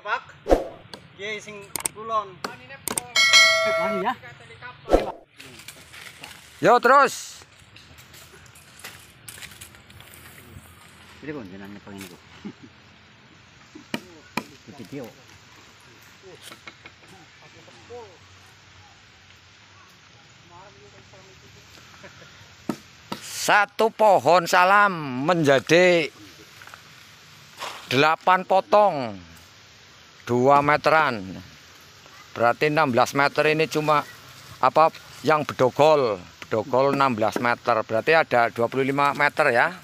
Pak. Nggih sing kulon. Wani ya. Yo terus. Ini pun jenenge pengen iku. Iki dia. Satu pohon salam menjadi delapan potong dua meteran. Berarti 16 meter ini cuma apa yang bedogol, bedogol 16 meter. Berarti ada 25 meter ya.